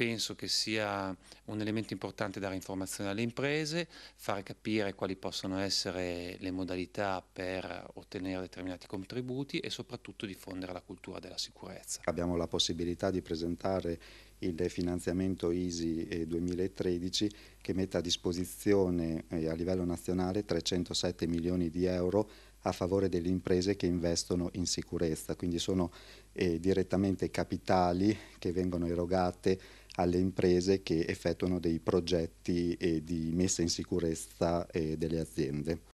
penso che sia un elemento importante dare informazione alle imprese, fare capire quali possono essere le modalità per ottenere determinati contributi e soprattutto diffondere la cultura della sicurezza. Abbiamo la possibilità di presentare il finanziamento ISI 2013 che mette a disposizione eh, a livello nazionale 307 milioni di euro a favore delle imprese che investono in sicurezza, quindi sono eh, direttamente capitali che vengono erogate alle imprese che effettuano dei progetti eh, di messa in sicurezza eh, delle aziende.